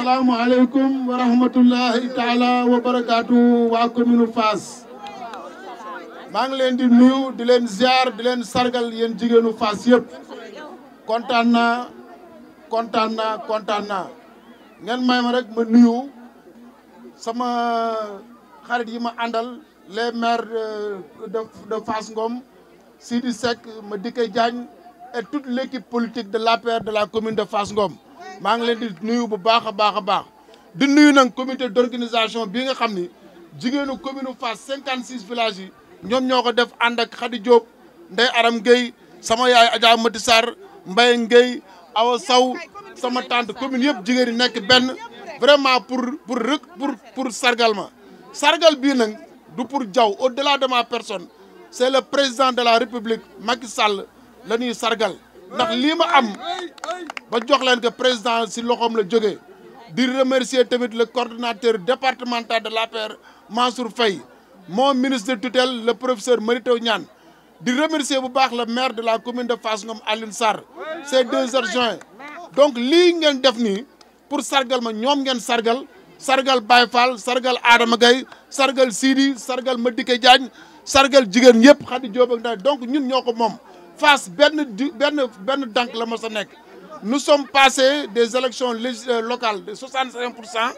asalaamaaleykum wa rahmatullahi taala wa barakaatu waa commune Fass maa ngi leen di nuyu di leen ziar di leen sargal yéen jigéenu Fass yëpp kontaan naa kontaan naa kontaan naa. Ngeen may ma rek ma nuyu sama xarit yi ma àndal les maires de de Fass Ngom Sidi Seck Madické Diagne et toute l'équipe politique de l'APR de la commune de Fass Ngom maa ngi leen di nuyu bu baax comité d'organisation bii nga xam ni jigéenu commune Fass 56 villages yi ñoom ñoo ko def ànd ak Khady Diop Ndeye Aram Gueye sama yaay Adja Mati Sarr Mbaye Gueye Awa Sow sama tante commune yëpp jigéen vraiment pour pour pour pour sargal ma. sargal bii nag du pour au-delà de ma personne c'est le président de la République Macky Sall la ñuy sargal ndax lii ma am ba jox leen ko président si loxoom la jógee di remercier tamit le coordonnateur départemental de l'APR Mansour Faye mon ministre de tutelle le professeur Mary Teuw Niane. Di remercier bu baax le maire de la commune de Fass Ngom Alioune Sarr ces deux adjoints. Donc lii ngeen def nii pour sargal ma ñoom ngeen sargal sargal Baye Fall sargal Adama Gaye sargal Sidi sargal Madické Diagne sargal jigéen yëpp Khady Diop ak donc ñun ñoo ko moom. Fass benn di benn benn la sa nekk. Nous sommes passés des élections locales de 65 pour cent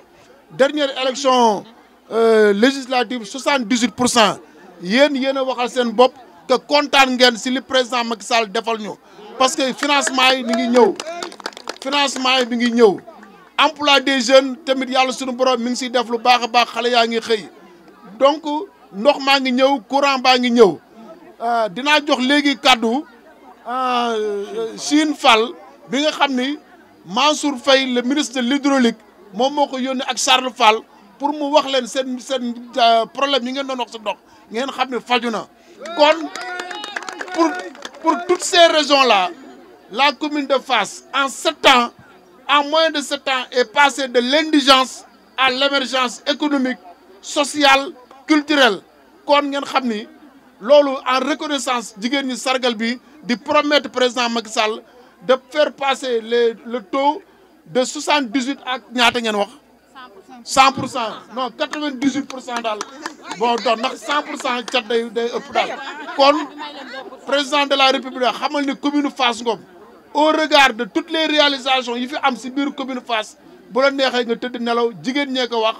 dernière élection législative 78 pour cent. Yéen yéen a waxal seen bopp que kontaan ngeen si li président Macky Sall defal ñu. Parce que financement yi mi ngi ñëw. Financement yi mi ngi ñëw. Emploi des jeunes tamit yàlla suñu borom mi ngi siy def lu baax a baax xale yaa ngi xëy. Donc ndox maa ngi ñëw courant baa ngi ñëw. Dinaa jox léegi kàddu Chine Fall bi nga xam ni Mansour Faye le ministre de l'hydraulique moom moo ko yónnee ak Charles Fall pour mu wax leen seen seen problème yi ngeen doon wax si ndox. Ngeen xam ne kon pour pour toutes ces raisons là la commune de Fass en sept ans en moins de sept ans est passée de l'indigence à l'émergence économique sociale culturelle. Kon ngeen xam loolu en reconnaissance jigéen ñi sargal bi di promettre président Macky Sall de faire passer les le taux de soixante dix huit ak ñaata ngeen wax? cent pour cent. non quatre vingt dix huit pour cent bon doon ndax cent pour cent cat day day ëpp daal. Kon président de la république xamal ni commune Fass Ngom au regard de toutes les réalisations yi fi am si biir commune Fass bu la neexee nga tëdd nelaw jigéen ñee ko wax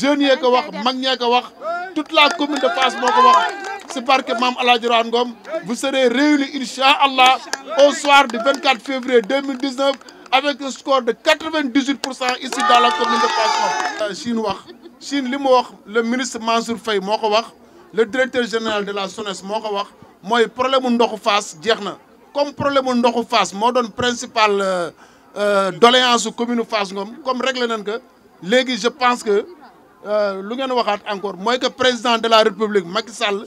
jeunes yee ko wax mag ñee ko wax toute la commune de Fass moo ko wax si barke Mame El vous serez réunis inch'Allah au soir du 24 février 2019 avec un score de 98 pour cent ici dans la commune de Ngom Chine wax. Chine le ministre Mansour Faye le directeur général de la SONES moo wax mooy problème mu ndoxu Fass jeex na. Comme problème mu ndoxu Fass moo doon principal doléance su commune Fass Ngom comme réglé nañ je pense que lu ngeen encore mooy que président de la république Macky Sall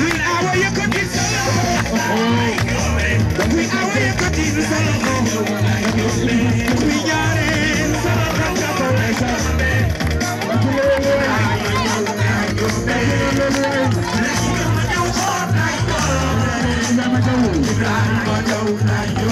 Three hour you. could even a I.